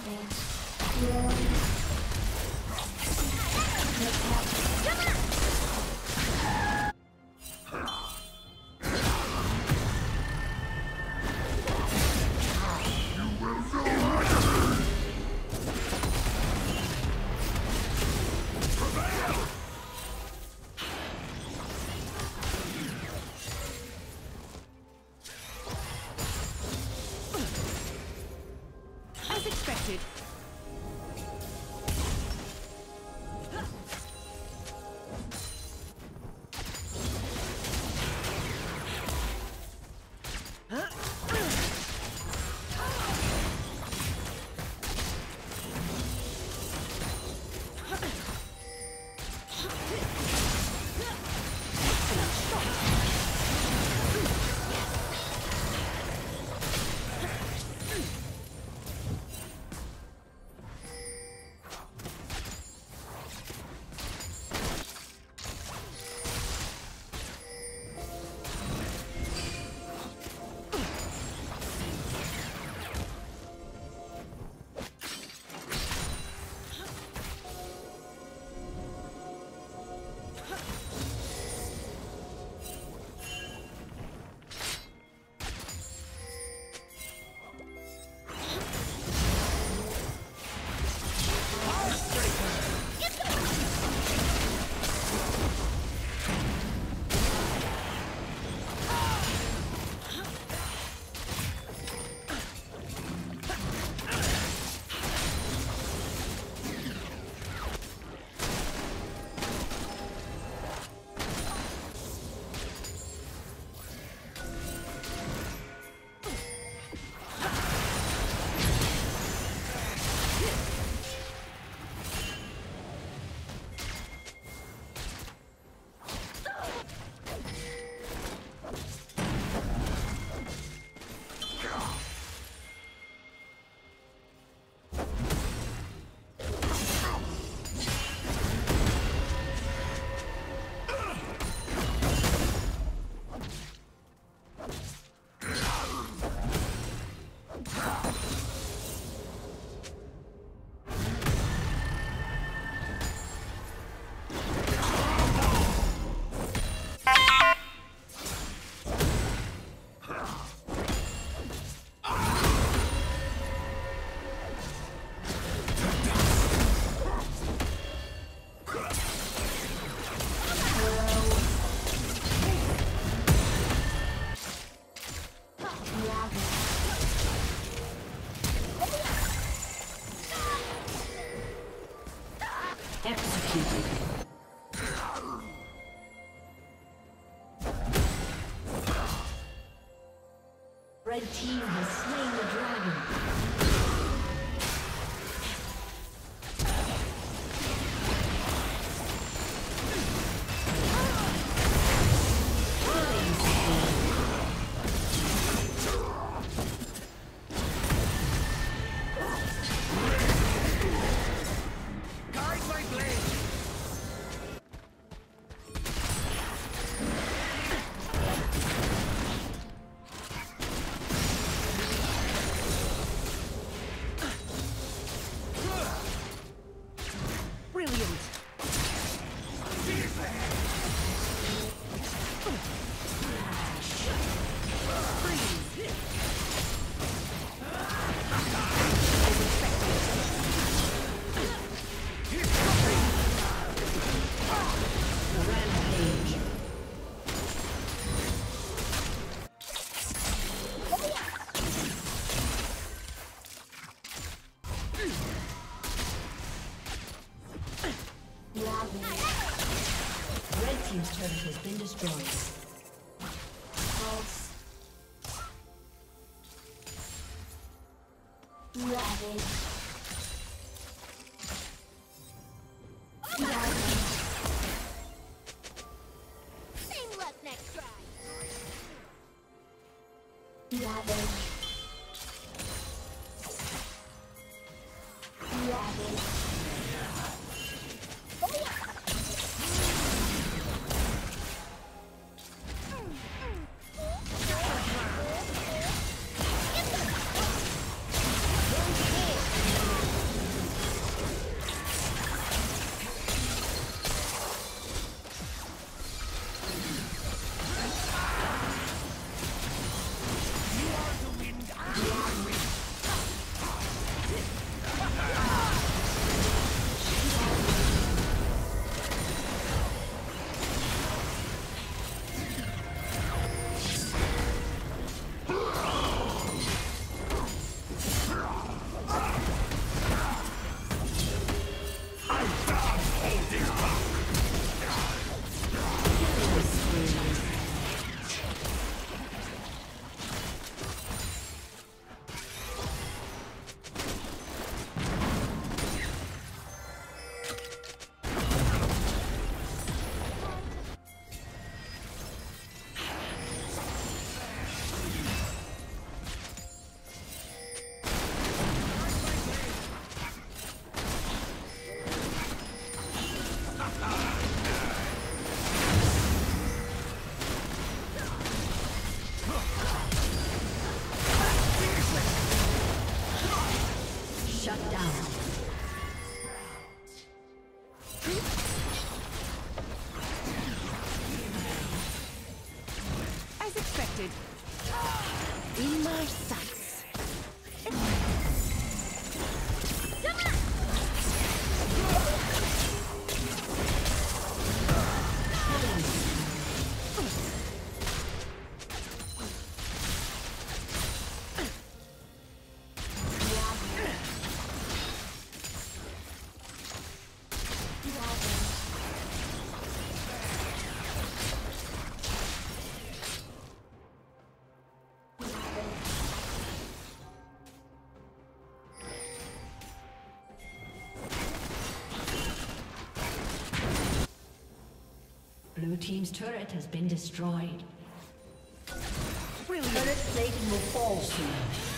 savage. Really Ravage. Team's turret has been destroyed. Brilliant. Turret plating will fall soon.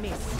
Makes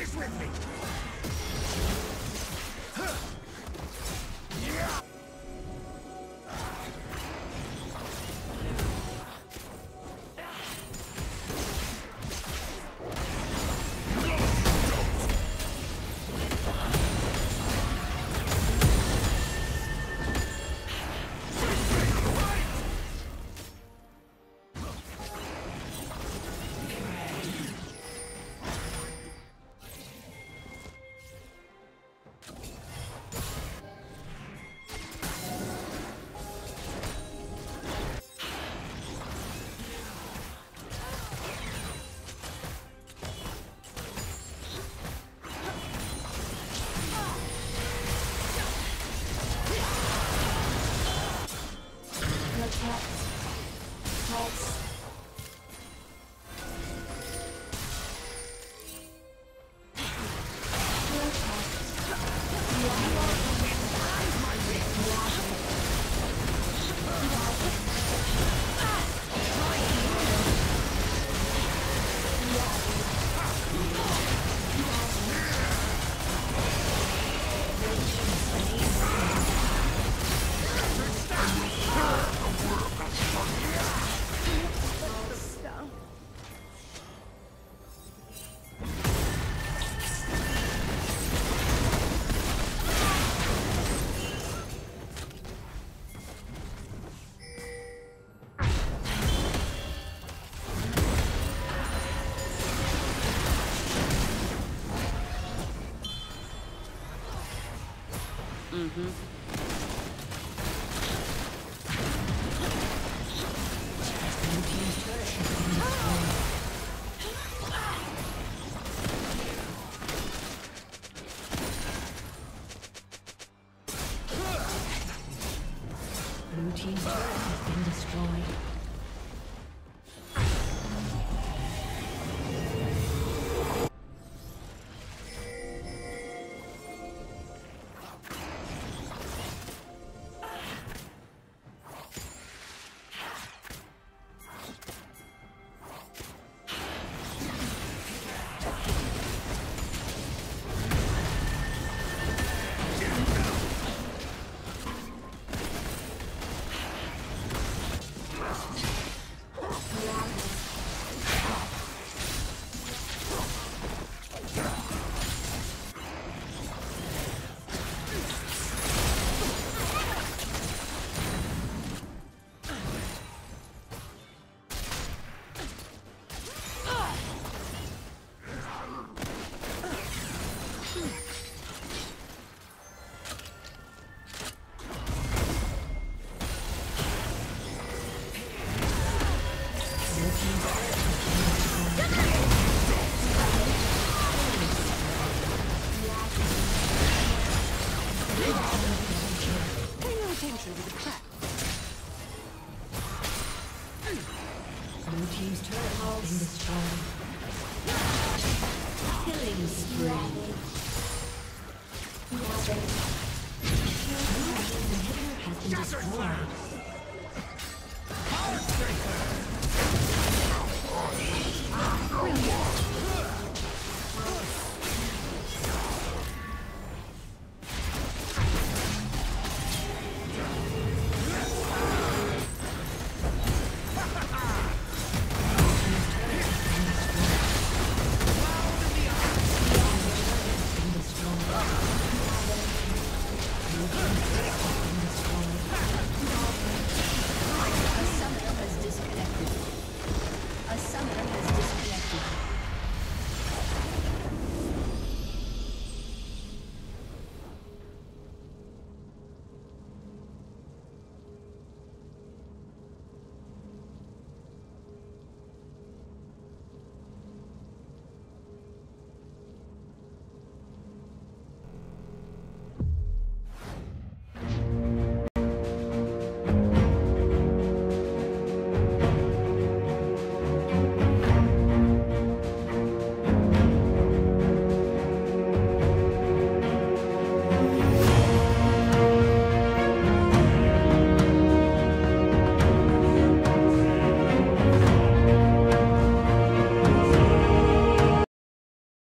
is with me! Mm-hmm. Pay no attention to the crap. Blue team's turret has been destroyed. Killing spree. Blue team's.